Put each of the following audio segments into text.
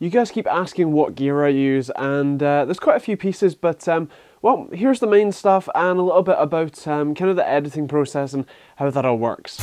You guys keep asking what gear I use, and uh, there's quite a few pieces, but um, well, here's the main stuff and a little bit about um, kind of the editing process and how that all works.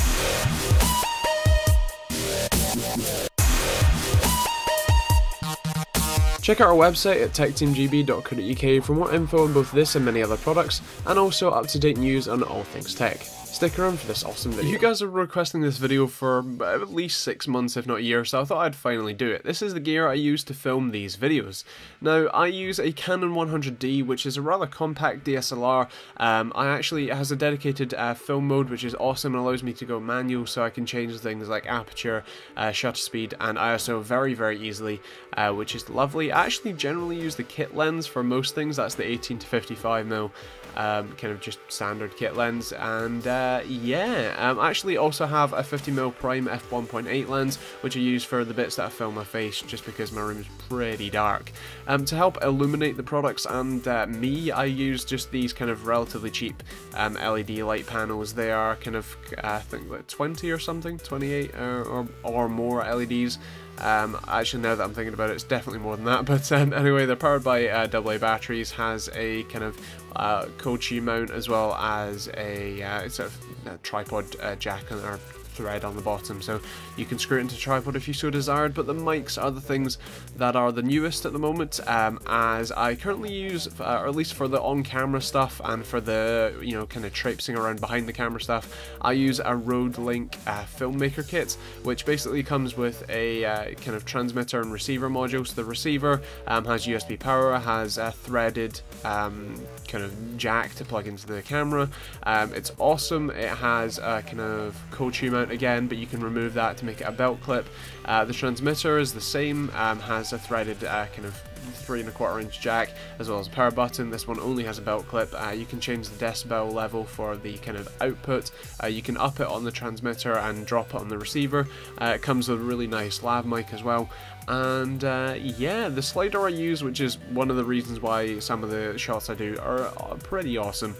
Check out our website at techteamgb.co.uk for more info on both this and many other products, and also up-to-date news on all things tech. Stick around for this awesome video. You guys are requesting this video for at least six months, if not a year, so I thought I'd finally do it. This is the gear I use to film these videos. Now, I use a Canon 100D, which is a rather compact DSLR. Um, I actually, has a dedicated uh, film mode, which is awesome and allows me to go manual, so I can change things like aperture, uh, shutter speed, and ISO very, very easily, uh, which is lovely. I actually generally use the kit lens for most things, that's the 18 to 55mm um, kind of just standard kit lens. And uh, yeah um, I actually also have a 50mm prime f1.8 lens which I use for the bits that I film my face just because my room is pretty dark. Um, to help illuminate the products and uh, me I use just these kind of relatively cheap um, LED light panels. They are kind of uh, I think like 20 or something 28 or, or, or more LEDs um, actually, now that I'm thinking about it, it's definitely more than that. But um, anyway, they're powered by uh, AA batteries, has a kind of uh, cold shoe mount as well as a, uh, sort of a tripod uh, jack or thread on the bottom. So you can screw it into tripod if you so desired but the mics are the things that are the newest at the moment um, as I currently use uh, or at least for the on-camera stuff and for the you know kind of traipsing around behind the camera stuff I use a RodeLink uh, filmmaker kit which basically comes with a uh, kind of transmitter and receiver module. So the receiver um, has USB power has a threaded um, kind of jack to plug into the camera. Um, it's awesome. It has a kind of cold shoe mount again, but you can remove that to make it a belt clip. Uh, the transmitter is the same, um, has a threaded uh, kind of three and a quarter inch jack as well as a power button. This one only has a belt clip. Uh, you can change the decibel level for the kind of output. Uh, you can up it on the transmitter and drop it on the receiver. Uh, it comes with a really nice lav mic as well. And uh, yeah the slider I use which is one of the reasons why some of the shots I do are, are pretty awesome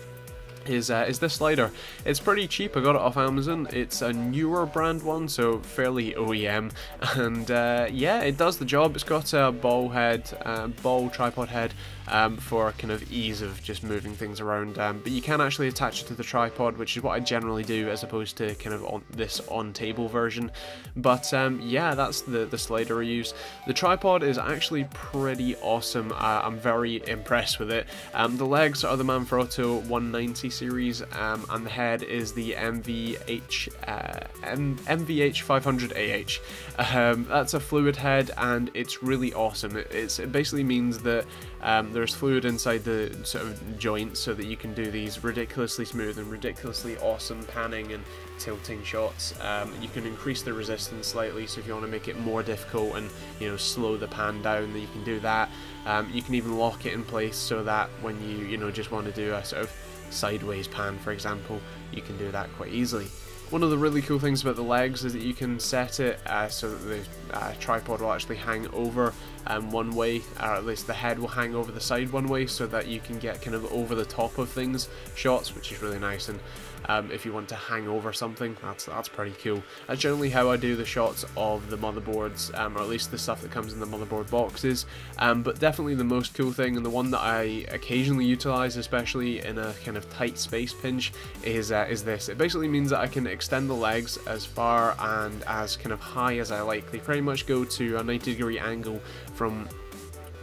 is uh, is this slider. It's pretty cheap, I got it off Amazon. It's a Neewer brand one, so fairly OEM, and uh, yeah, it does the job. It's got a ball head, uh, ball tripod head, um, for kind of ease of just moving things around. Um, but you can actually attach it to the tripod, which is what I generally do as opposed to kind of on this on-table version. But um, yeah, that's the, the slider I use. The tripod is actually pretty awesome. Uh, I'm very impressed with it. Um, the legs are the Manfrotto 190 series, um, and the head is the MVH uh, M MVH 500AH. Um, that's a fluid head, and it's really awesome. It, it basically means that um, there's fluid inside the sort of joints so that you can do these ridiculously smooth and ridiculously awesome panning and tilting shots. Um, you can increase the resistance slightly, so if you want to make it more difficult and you know slow the pan down, you can do that. Um, you can even lock it in place so that when you you know just want to do a sort of sideways pan, for example, you can do that quite easily. One of the really cool things about the legs is that you can set it uh, so that the uh, tripod will actually hang over um, one way, or at least the head will hang over the side one way so that you can get kind of over the top of things shots, which is really nice. And um, if you want to hang over something, that's that's pretty cool. That's generally how I do the shots of the motherboards, um, or at least the stuff that comes in the motherboard boxes. Um, but definitely the most cool thing, and the one that I occasionally utilize, especially in a kind of tight space pinch, is uh, is this. It basically means that I can extend the legs as far and as kind of high as I like. They pretty much go to a 90 degree angle from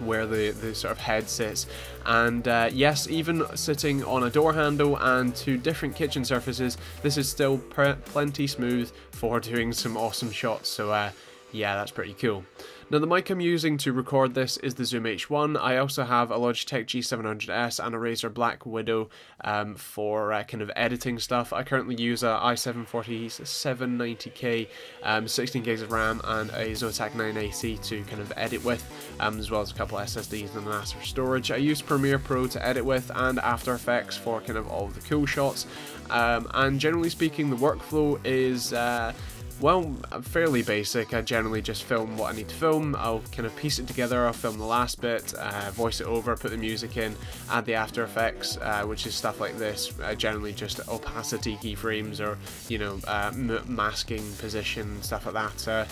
where the, the sort of head sits. And uh, yes, even sitting on a door handle and two different kitchen surfaces, this is still plenty smooth for doing some awesome shots. So uh, yeah, that's pretty cool. Now the mic I'm using to record this is the Zoom H1. I also have a Logitech G700S and a Razer Black Widow um, for uh, kind of editing stuff. I currently use a i7-4790K, um, 16 gigs of RAM and a Zotac 9AC to kind of edit with, um, as well as a couple SSDs and an NAS for storage. I use Premiere Pro to edit with and After Effects for kind of all the cool shots. Um, and generally speaking, the workflow is uh, well, fairly basic. I generally just film what I need to film. I'll kind of piece it together. I'll film the last bit, uh, voice it over, put the music in, add the After Effects, uh, which is stuff like this. Uh, generally just opacity keyframes or, you know, uh, masking position, stuff like that.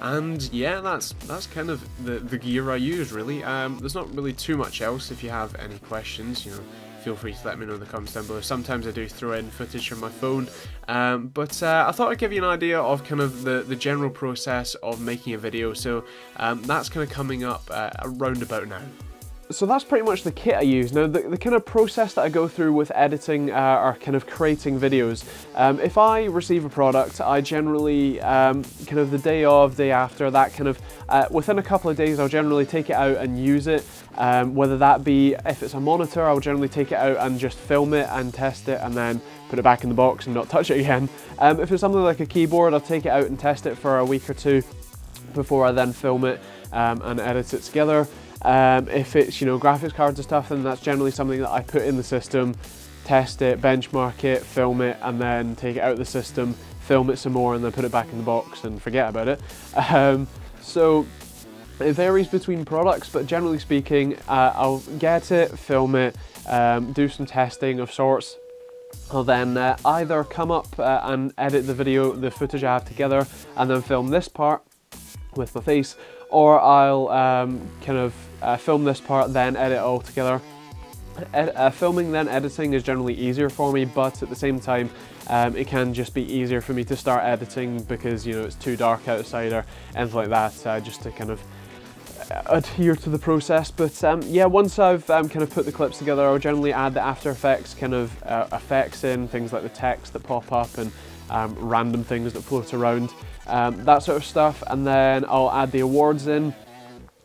And yeah, that's that's kind of the, the gear I use really. Um, there's not really too much else if you have any questions, you know, feel free to let me know in the comments down below. Sometimes I do throw in footage from my phone, um, but uh, I thought I'd give you an idea of kind of the, the general process of making a video, so um, that's kind of coming up uh, around about now so that's pretty much the kit I use. Now the, the kind of process that I go through with editing uh, or kind of creating videos, um, if I receive a product, I generally, um, kind of the day of, day after, that kind of, uh, within a couple of days I'll generally take it out and use it. Um, whether that be, if it's a monitor, I'll generally take it out and just film it and test it and then put it back in the box and not touch it again. Um, if it's something like a keyboard, I'll take it out and test it for a week or two before I then film it um, and edit it together. Um, if it's you know graphics cards and stuff, then that's generally something that I put in the system, test it, benchmark it, film it, and then take it out of the system, film it some more, and then put it back in the box and forget about it. Um, so it varies between products, but generally speaking, uh, I'll get it, film it, um, do some testing of sorts. I'll then uh, either come up uh, and edit the video, the footage I have together, and then film this part with my face, or I'll um, kind of uh, film this part, then edit it all together. Ed uh, filming then editing is generally easier for me, but at the same time, um, it can just be easier for me to start editing because you know it's too dark outside or anything like that, uh, just to kind of uh, adhere to the process. But um, yeah, once I've um, kind of put the clips together, I'll generally add the After Effects kind of uh, effects in, things like the text that pop up and um, random things that float around, um, that sort of stuff. And then I'll add the awards in.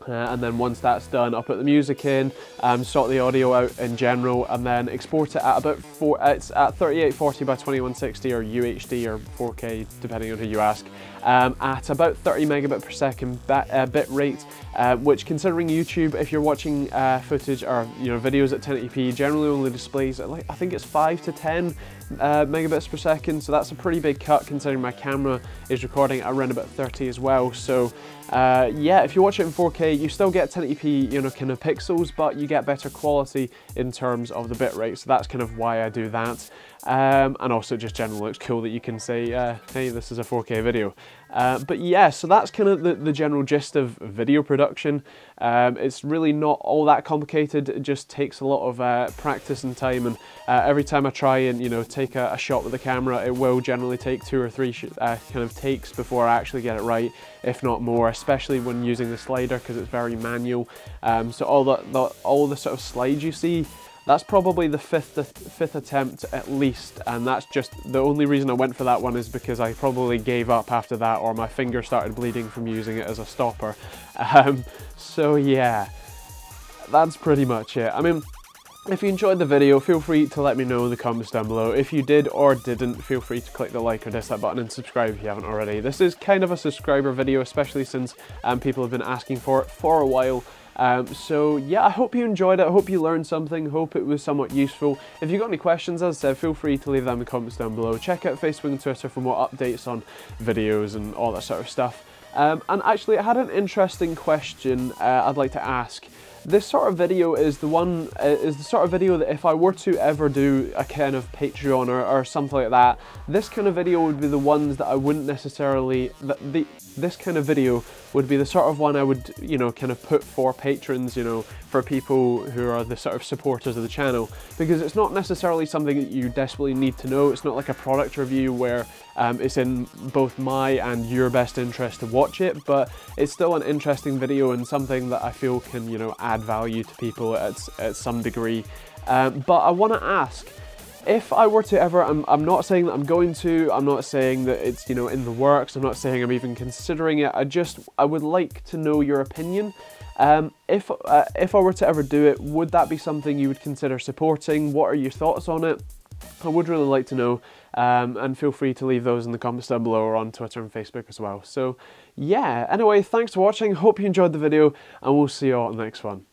Uh, and then once that's done, I'll put the music in, um, sort the audio out in general, and then export it at about four, it's at 3840 by 2160 or UHD or 4K, depending on who you ask, um, at about 30 megabit per second uh, bit rate, uh, which considering YouTube, if you're watching uh, footage or you know videos at 1080p, generally only displays like I think it's five to 10 uh, megabits per second, so that's a pretty big cut considering my camera is recording at around about 30 as well. So uh, yeah, if you watch it in 4K, you still get 1080p, you know, kind of pixels, but you get better quality in terms of the bitrate. So that's kind of why I do that. Um, and also just generally looks cool that you can say, uh, hey, this is a 4K video. Uh, but yeah, so that's kind of the, the general gist of video production. Um, it's really not all that complicated. It just takes a lot of uh, practice and time. And uh, every time I try and you know take a, a, shot with the camera, it will generally take two or three uh, kind of takes before I actually get it right, if not more. Especially when using the slider because it's very manual. Um, so all the, the all the sort of slides you see that's probably the fifth, fifth attempt at least, and that's just, the only reason I went for that one is because I probably gave up after that or my finger started bleeding from using it as a stopper. Um, so yeah, that's pretty much it. I mean, if you enjoyed the video, feel free to let me know in the comments down below. If you did or didn't, feel free to click the like or dislike button and subscribe if you haven't already. This is kind of a subscriber video, especially since um, people have been asking for it for a while. Um, so yeah, I hope you enjoyed it. I hope you learned something. Hope it was somewhat useful. If you've got any questions, as I said, feel free to leave them in the comments down below. Check out Facebook and Twitter for more updates on videos and all that sort of stuff. Um, and actually, I had an interesting question uh, I'd like to ask. This sort of video is the one uh, is the sort of video that if I were to ever do a kind of Patreon or, or something like that, this kind of video would be the ones that I wouldn't necessarily that the this kind of video would be the sort of one I would, you know, kind of put for patrons, you know, for people who are the sort of supporters of the channel, because it's not necessarily something that you desperately need to know. It's not like a product review where um, it's in both my and your best interest to watch it, but it's still an interesting video and something that I feel can, you know, add value to people at, at some degree. Um, but I want to ask, if I were to ever, I'm, I'm not saying that I'm going to, I'm not saying that it's, you know, in the works, I'm not saying I'm even considering it, I just, I would like to know your opinion. Um, if, uh, if I were to ever do it, would that be something you would consider supporting? What are your thoughts on it? I would really like to know, um, and feel free to leave those in the comments down below or on Twitter and Facebook as well. So yeah, anyway, thanks for watching, hope you enjoyed the video, and we'll see you all the next one.